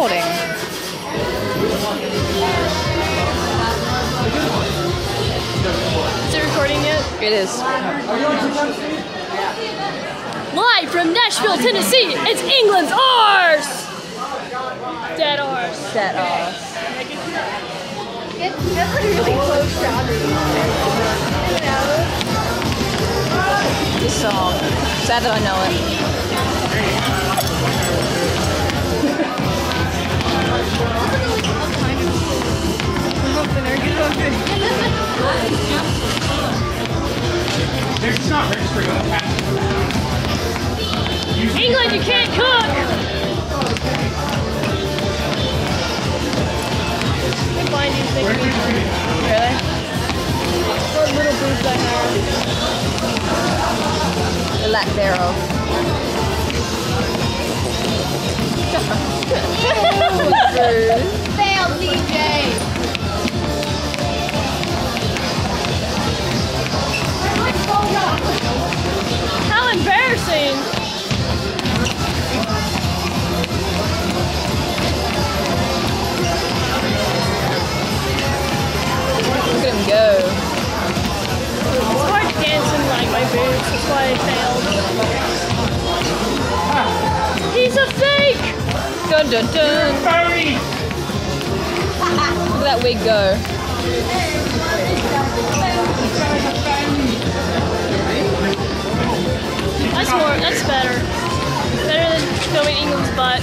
recording. Is it recording yet? It is. Live from Nashville, Tennessee, it's England's ours! Dead ours. That uh, It's that's really close. You know? this song. Sad that I know it. Not registering on the patent. England, you can't cook! I find these things. Really? What little I have. The lack thereof. Fail, DJ. Him go. It's hard to dance in like my boobs, that's why I failed. He's a fake! Dun dun dun. Furry! Look at that wig go. That's more, that's better. Better than filming England's butt.